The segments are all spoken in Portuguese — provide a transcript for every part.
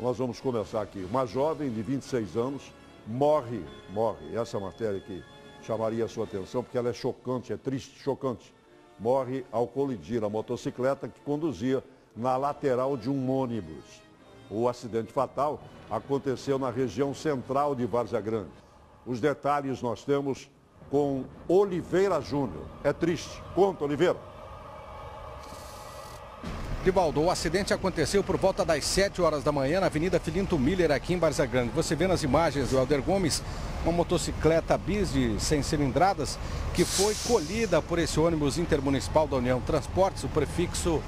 nós vamos começar aqui. Uma jovem de 26 anos morre, morre. Essa matéria aqui chamaria a sua atenção porque ela é chocante, é triste, chocante. Morre ao colidir a motocicleta que conduzia na lateral de um ônibus. O acidente fatal aconteceu na região central de Várzea Grande. Os detalhes nós temos com Oliveira Júnior. É triste. Conta, Oliveira. Rivaldo, o acidente aconteceu por volta das 7 horas da manhã na Avenida Filinto Miller, aqui em Várzea Grande. Você vê nas imagens do Alder Gomes uma motocicleta bis de 100 cilindradas que foi colhida por esse ônibus intermunicipal da União Transportes, o prefixo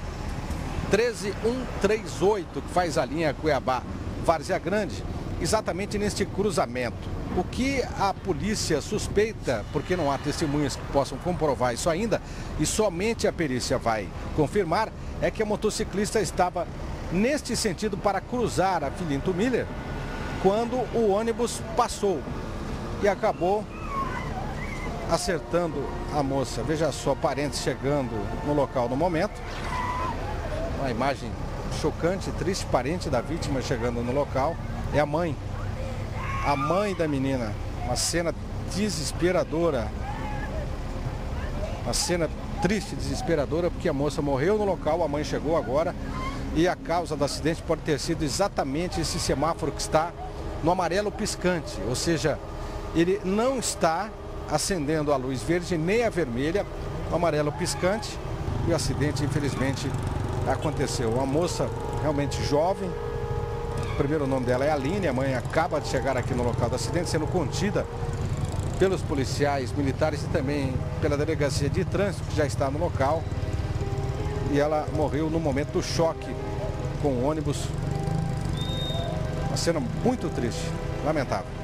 13138, que faz a linha Cuiabá-Várzea Grande, exatamente neste cruzamento. O que a polícia suspeita, porque não há testemunhas que possam comprovar isso ainda, e somente a perícia vai confirmar, é que a motociclista estava neste sentido para cruzar a Filinto Miller quando o ônibus passou e acabou acertando a moça. Veja só, parentes chegando no local no momento. Uma imagem chocante, triste, parente da vítima chegando no local. É a mãe, a mãe da menina. Uma cena desesperadora. Uma cena triste, desesperadora, porque a moça morreu no local, a mãe chegou agora e a causa do acidente pode ter sido exatamente esse semáforo que está no amarelo piscante, ou seja, ele não está acendendo a luz verde nem a vermelha, o amarelo piscante e o acidente infelizmente aconteceu. Uma moça realmente jovem, o primeiro nome dela é Aline, a mãe acaba de chegar aqui no local do acidente, sendo contida pelos policiais militares e também pela delegacia de trânsito que já está no local. E ela morreu no momento do choque com o ônibus. Uma cena muito triste, lamentável.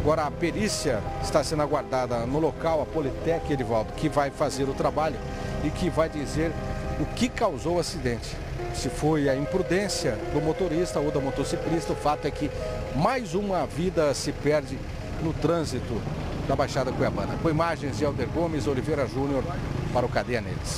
Agora a perícia está sendo aguardada no local, a Politec, Edivaldo, que vai fazer o trabalho e que vai dizer o que causou o acidente. Se foi a imprudência do motorista ou da motociclista, o fato é que mais uma vida se perde no trânsito da Baixada Cuiabana. Com imagens de Alder Gomes, Oliveira Júnior para o Cadeia Neles.